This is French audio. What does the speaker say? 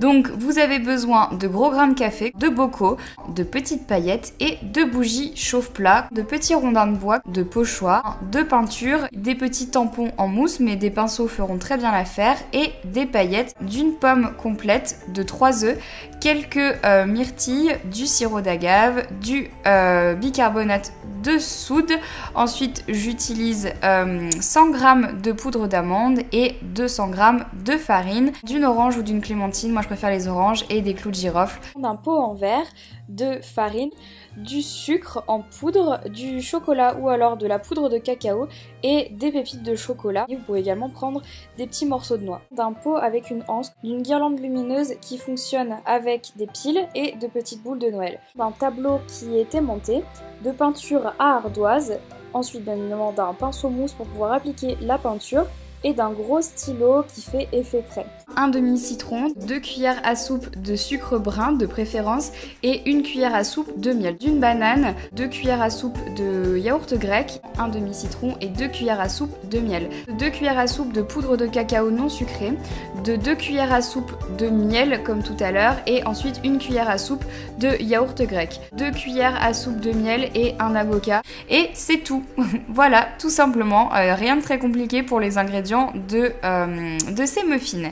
Donc vous avez besoin de gros grains de café, de bocaux, de petites paillettes et de bougies chauffe-plat, de petits rondins de bois, de pochoirs, de peinture, des petits tampons en mousse mais des pinceaux feront très bien l'affaire et des paillettes, d'une pomme complète, de 3 œufs, quelques euh, myrtilles, du sirop d'agave, du euh, bicarbonate de soude. Ensuite, j'utilise 100 euh, g de poudre d'amande et 200 g de farine, d'une orange ou d'une clémentine. Je préfère les oranges et des clous de girofle. Un pot en verre de farine, du sucre en poudre, du chocolat ou alors de la poudre de cacao et des pépites de chocolat. vous pouvez également prendre des petits morceaux de noix. D'un pot avec une anse, d'une guirlande lumineuse qui fonctionne avec des piles et de petites boules de Noël. D'un tableau qui est aimanté, de peinture à ardoise, ensuite bien évidemment d'un pinceau mousse pour pouvoir appliquer la peinture et d'un gros stylo qui fait effet craie un demi-citron, deux cuillères à soupe de sucre brun de préférence et une cuillère à soupe de miel, d'une banane, deux cuillères à soupe de yaourt grec, un demi-citron et deux cuillères à soupe de miel, deux cuillères à soupe de poudre de cacao non sucrée, de deux cuillères à soupe de miel comme tout à l'heure et ensuite une cuillère à soupe de yaourt grec, deux cuillères à soupe de miel et un avocat et c'est tout. voilà, tout simplement, euh, rien de très compliqué pour les ingrédients de, euh, de ces muffins.